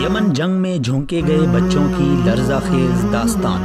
یمن جنگ میں جھونکے گئے بچوں کی لرزہ خیز داستان۔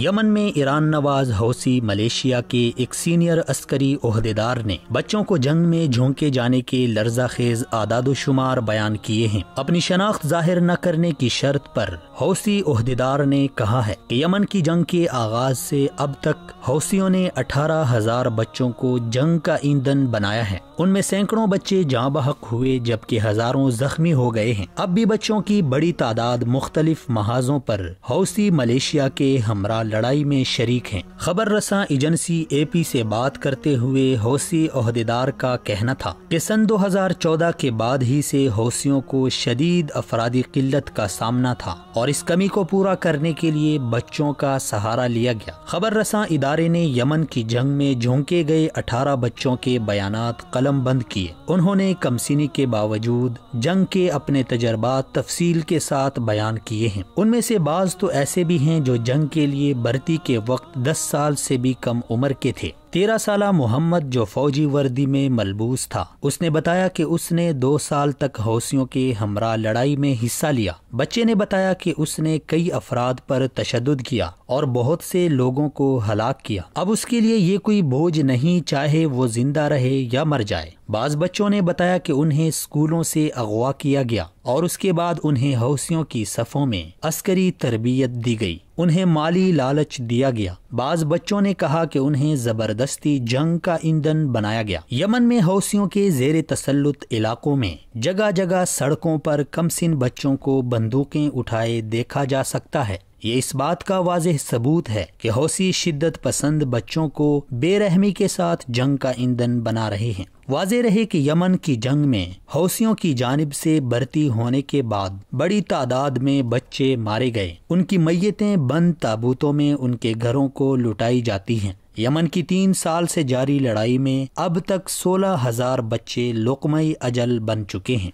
یمن میں ایران نواز حوثی ملیشیا کے ایک سینئر عسکری عہدیدار نے بچوں کو جنگ میں جھونکے جانے کے لرزہ خیز آداد و شمار بیان کیے ہیں۔ اپنی شناخت ظاہر نہ کرنے کی شرط پر حوثی عہدیدار نے کہا ہے کہ یمن کی جنگ کے آغاز سے اب تک حوثیوں نے اٹھارہ ہزار بچوں کو جنگ کا ایندھن بنایا ہے۔ ان میں سینکڑوں بچے جاں بحق ہوئے جبکہ ہزاروں زخمی ہو گئے ہیں۔ اب بھی بچوں کی بڑی تعداد مختلف محاذوں پر حوثی ملیشیا کے ہمراہ لڑائی میں شریک ہیں۔ خبر رساں ایجنسی اے پی سے بات کرتے ہوئے حوثی عہدیدار کا کہنا تھا کہ سن دو ہزار چودہ کے بعد ہی سے حوثیوں کو شدید افرادی قلت کا سامنا تھا اور اس کمی کو پورا کرنے کے لیے بچوں کا سہارا لیا گیا۔ خبر رساں ادارے نے یمن کی جنگ میں جھونکے گئے اٹھارہ بچوں کے بیانات قلم بند کیے۔ انہوں نے کمسینی کے باوجود جنگ کے اپنے تجربات تفصیل کے ساتھ بیان کیے ہیں۔ ان میں سے بعض تو ایسے بھی ہیں جو جنگ کے لیے بھرتی کے وقت دس سال سے بھی کم عمر کے تھے۔ تیرہ سالہ محمد جو فوجی وردی میں ملبوس تھا، اس نے بتایا کہ اس نے دو سال تک حوثیوں کے ہمراہ لڑائی میں حصہ لیا۔ بچے نے بتایا کہ اس نے کئی افراد پر تشدد کیا اور بہت سے لوگوں کو ہلاک کیا۔ اب اس کے لیے یہ کوئی بوجھ نہیں چاہے وہ زندہ رہے یا مر جائے۔ بعض بچوں نے بتایا کہ انہیں اسکولوں سے اغوا کیا گیا اور اس کے بعد انہیں حوثیوں کی صفوں میں عسکری تربیت دی گئی۔ انہیں مالی لالچ دیا گیا۔ بعض بچوں نے کہا کہ انہیں زبردستی جنگ کا ایندھن بنایا گیا۔ یمن میں حوثیوں کے زیر تسلط علاقوں میں جگہ جگہ سڑکوں پر کم سن بچوں کو بندوقیں اٹھائے دیکھا جا سکتا ہے۔ یہ اس بات کا واضح ثبوت ہے کہ حوثی شدت پسند بچوں کو بے رحمی کے ساتھ جنگ کا ایندھن بنا رہے ہیں۔ واضح رہے کہ یمن کی جنگ میں حوثیوں کی جانب سے بھرتی ہونے کے بعد بڑی تعداد میں بچے مارے گئے۔ ان کی میتیں بند تابوتوں میں ان کے گھروں کو لٹائی جاتی ہیں۔ یمن کی تین سال سے جاری لڑائی میں اب تک سولہ ہزار بچے لوکمئی اجل بن چکے ہیں۔